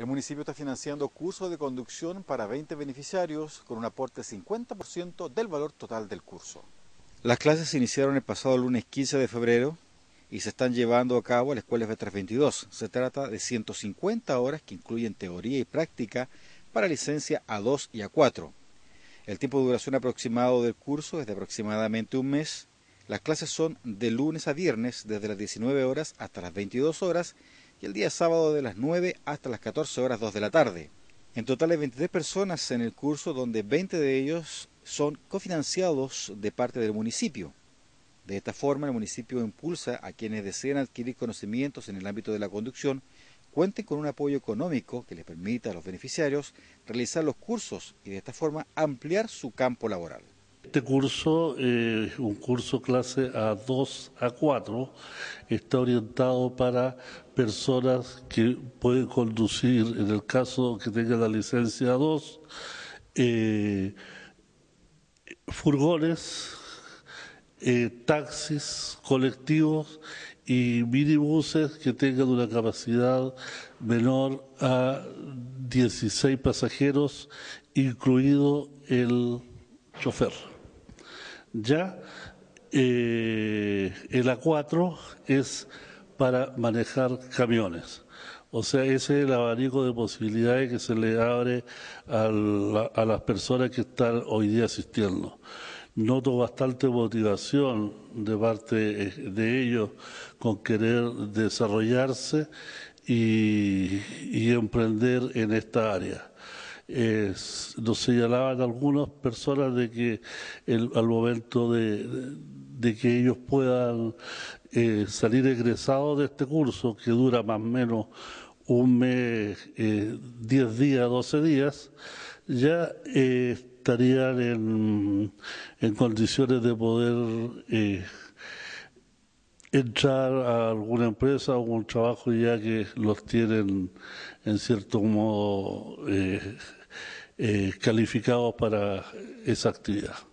El municipio está financiando cursos de conducción para 20 beneficiarios con un aporte del 50% del valor total del curso. Las clases se iniciaron el pasado lunes 15 de febrero y se están llevando a cabo a la Escuela F322. Se trata de 150 horas que incluyen teoría y práctica para licencia A2 y A4. El tiempo de duración aproximado del curso es de aproximadamente un mes. Las clases son de lunes a viernes desde las 19 horas hasta las 22 horas y el día sábado de las 9 hasta las 14 horas 2 de la tarde. En total hay 23 personas en el curso donde 20 de ellos son cofinanciados de parte del municipio. De esta forma, el municipio impulsa a quienes desean adquirir conocimientos en el ámbito de la conducción, cuenten con un apoyo económico que les permita a los beneficiarios realizar los cursos y de esta forma ampliar su campo laboral. Este curso, eh, un curso clase A2, A4, está orientado para personas que pueden conducir, en el caso que tengan la licencia A2, eh, furgones, eh, taxis, colectivos y minibuses que tengan una capacidad menor a 16 pasajeros, incluido el chofer. Ya eh, el A4 es para manejar camiones. O sea, ese es el abanico de posibilidades que se le abre a, las personas que están hoy día asistiendo. Noto bastante motivación de parte de ellos con querer desarrollarse y emprender en esta área nos señalaban algunas personas de que al momento de, que ellos puedan eh, salir egresados de este curso, que dura más o menos un mes, 10 eh, días, 12 días, ya eh, estarían en, condiciones de poder entrar a alguna empresa o un trabajo ya que los tienen en cierto modo eh, calificados para esa actividad.